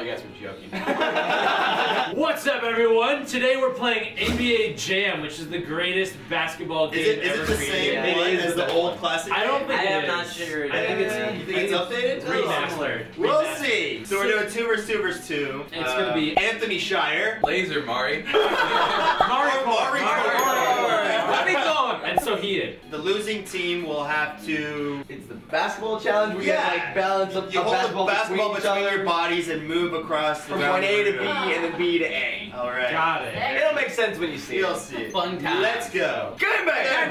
thought you guys were joking. What's up, everyone? Today we're playing NBA Jam, which is the greatest basketball game Is it, is ever it the created. same Yeah, one it is as the the old one. classic? I don't game? think I it am not sure. I think it's, You think it's updated? remastered. We'll Remastered. see. So we're doing two versus two versus two. Uh, It's gonna be- Anthony Shire. Laser, Mari. Mari, Kart. Mario Kart. Let me go. And so heated. The losing team will have to. It's the basketball challenge. We Yeah. gotta like balance up You a hold basketball, the basketball between, between your bodies and move across the from ground. point A to B ah. and then B to A. All right. Got it. It'll make sense when you see You'll it. see it. Fun time. Let's go. Game bang! Game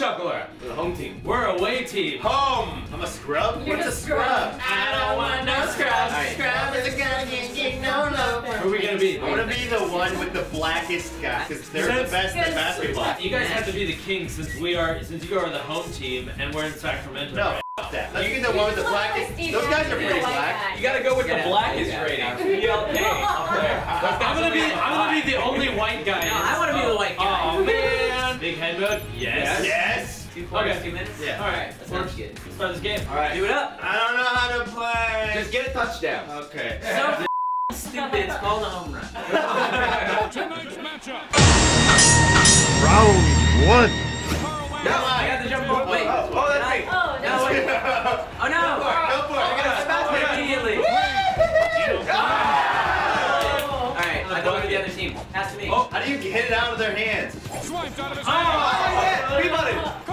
bang. Bang! Boom shakalaka. The home team. We're away team. Home. I'm a scrub. You're What's a a scrub? scrub. I don't want no scrubs. Scrub is a guy can't get no love. Who are we gonna be? I want to be the one with the blackest guy because they're the best at basketball. You guys have to be the king since we are since you are the home team and we're in Sacramento. No, right? f that. You get the one with the blackest. Those guys are pretty black. You gotta go with the blackest Yeah. rating. BLK. I'm gonna be I'm gonna be the only white guy. No, I wanna be the white guy. Oh man. Big head mode? Yes. Yes. Two quarters, Okay. two minutes? Yeah. Alright, That sounds good. let's start this game. All right. Do it up. I don't know how to play. Just get a touchdown. Okay. So stupid. It's called a home run. Round one. No, I got the jump ball. Wait. Oh, oh, that's Can I- me. Oh, No, no. wait. Go Oh no. for it. I got a Pass spell me immediately. Alright, I go to the other team. Pass to me. Oh. How do you get it out of their hands? Oh, yeah, rebutted.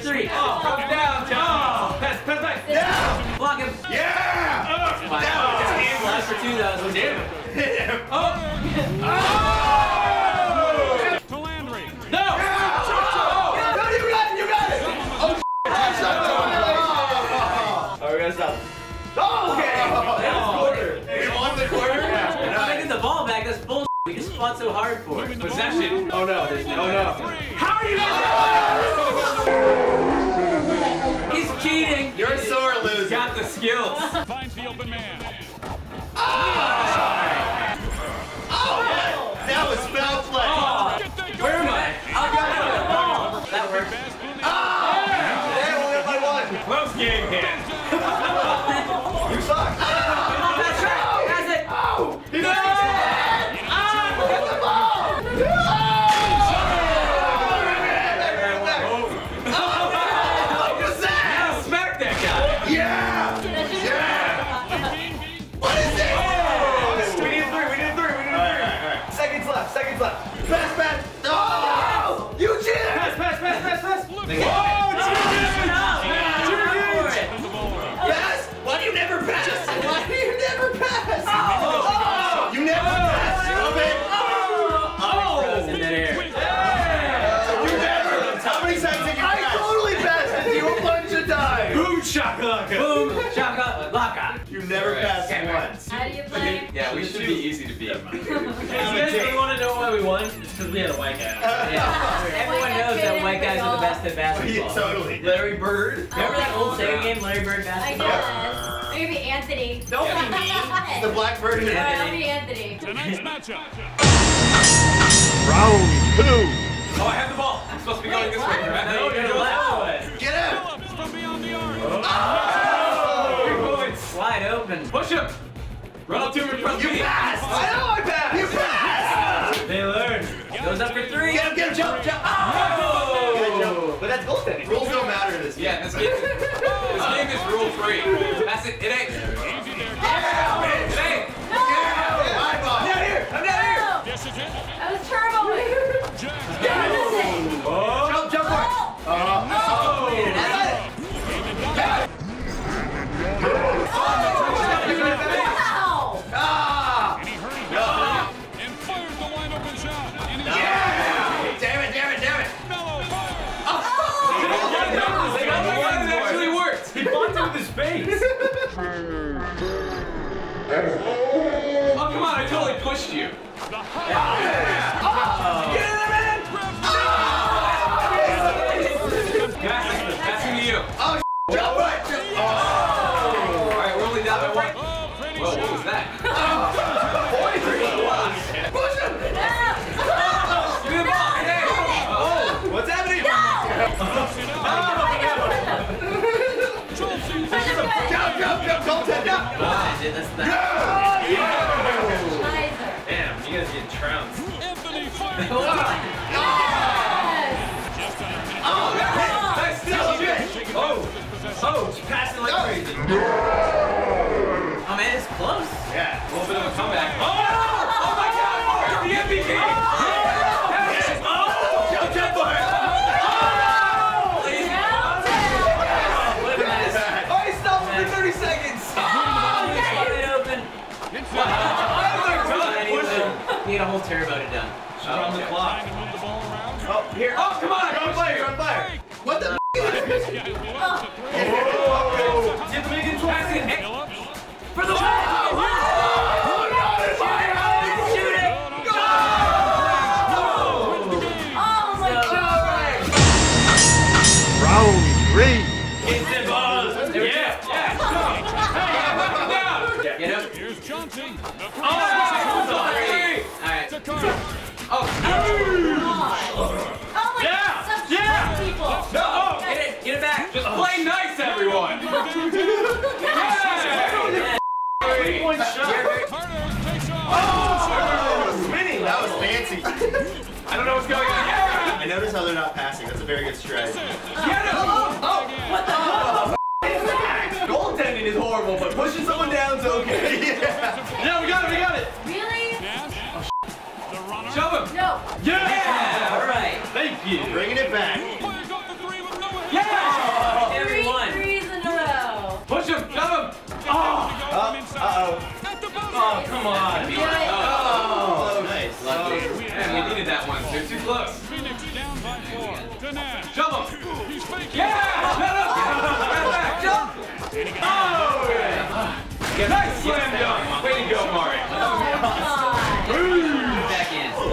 33. Oh, come down, John. Oh. Pass, pass back. Down. Block him. Yeah. Oh, down. Last for two, though. So damn Oh. oh. To Landry. It. You got it. Oh, oh, oh, oh. the quarter? So hard for it. Possession. Oh, no. Oh, no. How are you guys? Oh, no. He's cheating. You're a sore loser. Got the skills. Finds the open man. Oh, Yeah, we should be easy to beat. Hey, you guys really want to know why we won? It's because we had a white guy. Yeah. Everyone knows that white guys are the best at Yeah, basketball. totally. Larry Bird. Remember that oh, old Sega game, Larry Bird I basketball? guess. Maybe Anthony. Don't be mean. The black version. Yeah, I'll be Anthony. Tonight's matchup. Round two. Oh, I have the ball. I'm supposed to be going this way, correct? No, you're going You me. passed! I know I passed. You passed! They learned. Goes up for three. Get him, get him, jump, jump! Oh! But that's goaltending. Rules don't matter in this game. Yeah, this game, this game is rule free. That's it. It ain't. face! oh, come on, I totally pushed you. Yeah. Oh, get in there, man! Oh, that's, that's into you. Oh, jump right! Oh. All right, we're only down by one. Whoa, what was that? Did this that. Notice how they're not passing. That's a very good strategy. Get him! Oh! What the hell? Max, goaltending is horrible, but pushing someone down is okay. yeah. Yeah, we got it. We got it. Really? Nash. The runner. Shove him! No. Yeah. Alright. Thank you. Bringing it back. Fires off the three with no hit. Yeah! Every Three one. in a row. Push him! Shove him! Oh. Uh, uh-oh. At the. Oh, come on. Do it. Oh, nice. Man, we needed that one. They're too close. Phoenix down by four. To Nash. Shove him! He's faking. Yeah! Shut up! Right back! Jump! Oh! Yeah. Nice slam dunk! Way to go, Mari. Oh, on. Back in. Oh,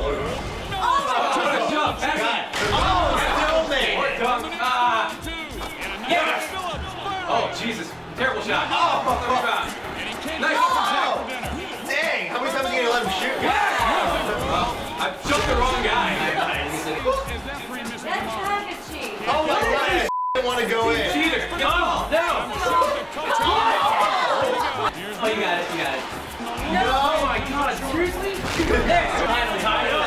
what a jump! That's it. Oh, still there. Or dunk. Ah! Two. And a Yes! Oh, Jesus. Terrible shot. Oh! And he can't Nice. Oh, dang. How many times are you going to let him shoot? Well, I jumped the wrong to go in. Cheater. The ball. Oh, you got it. You got it. No. Oh my God. Seriously? There. Finally.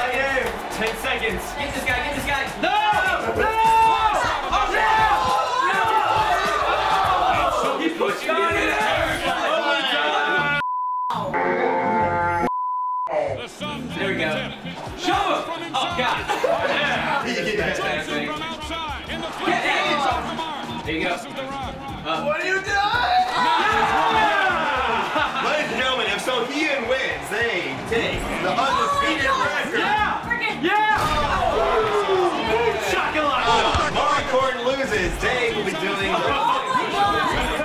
Ten seconds. Get this guy. Get this guy. No! No! Oh, He pushed me in there. Oh my God. The There we go. Shove him. Oh, God. Yeah. Mark. There you go. Misses. What are you doing? Ladies and gentlemen, if Sohian wins, they take the undisputed oh record. Yeah. Freaking. Yeah. Chocolate. Uh, Mari Corden loses, they will be doing Oh the... my god.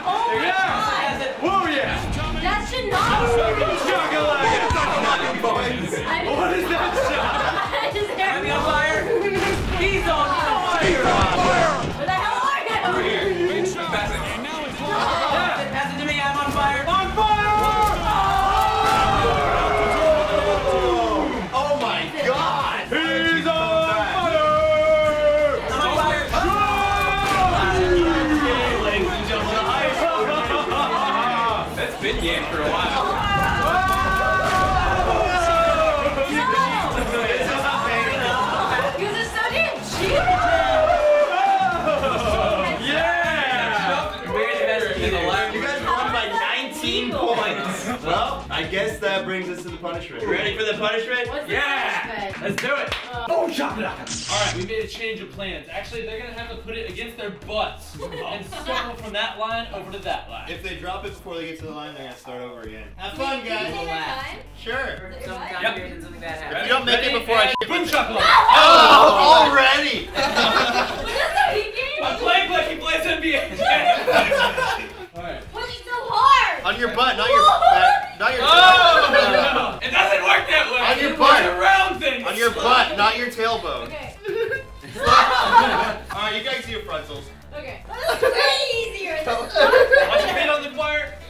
Oh my Yeah. Whoa, yeah. That should not Chocolate. Brings us punishment. Ready for the punishment? What's the Yeah. punishment? Let's do it. Uh, Oh, chocolate. All right, we made a change of plans. Actually, they're gonna have to put it against their butts and circle from that line over to that line. If they drop it before they get to the line, they're gonna start over again. Have fun, you- can you guys. take that time? Sure. Some What? kind something bad happened. You don't make it before I ship Boom it. chocolate. Oh, already! Was that a heat game? I'm playing like he plays NBA. All right. Push so hard. On your butt, not your back. Not your Oh! on your butt. around things. On your butt, not your tailbone. Okay. Alright, you guys see your pretzels. Okay. On the.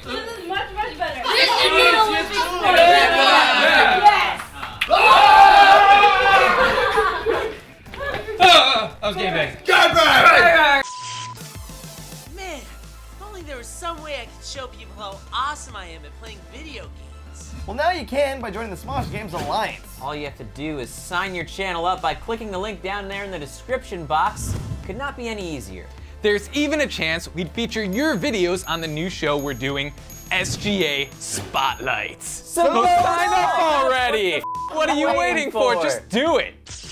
This is much, much better. This is oh, much better. yes. Yes. I was getting back. Get back! Man, if only there was some way I could show people how awesome I am at playing video games. Well, now you can by joining the Smosh Games Alliance. All you have to do is sign your channel up by clicking the link down there in the description box. Could not be any easier. There's even a chance we'd feature your videos on the new show we're doing, SGA Spotlights. So sign up already! What are you waiting waiting for? for? Just do it!